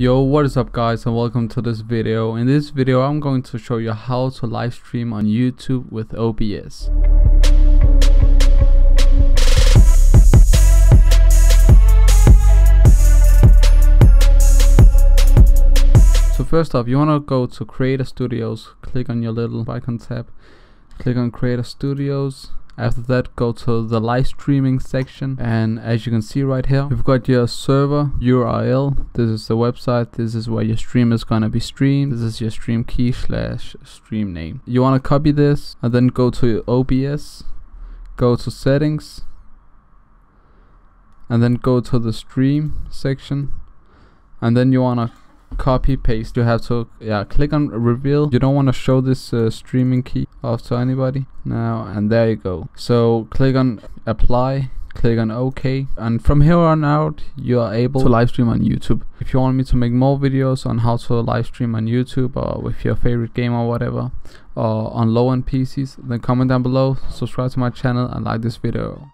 Yo, what is up guys and welcome to this video. In this video I'm going to show you how to live stream on YouTube with OBS. So first off, you want to go to Creator Studios, click on your little icon tab, click on Creator Studios, after that go to the live streaming section. And as you can see right here you've got your server url this is the website. This is where your stream is gonna be streamed. This is your stream key slash stream name. You want to copy this and then go to obs go to settings and then go to the stream section. And then you want to copy paste you have to yeah click on reveal. You don't want to show this uh, streaming key off to anybody. Now and there you go. So click on apply click on ok and from here on out you are able to live stream on youtube. If you want me to make more videos on how to live stream on youtube or with your favorite game or whatever or on low end pcs then comment down below. Subscribe to my channel and like this video